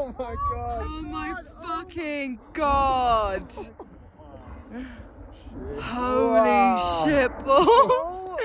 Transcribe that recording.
Oh my god. Oh my fucking god. Holy shit, balls.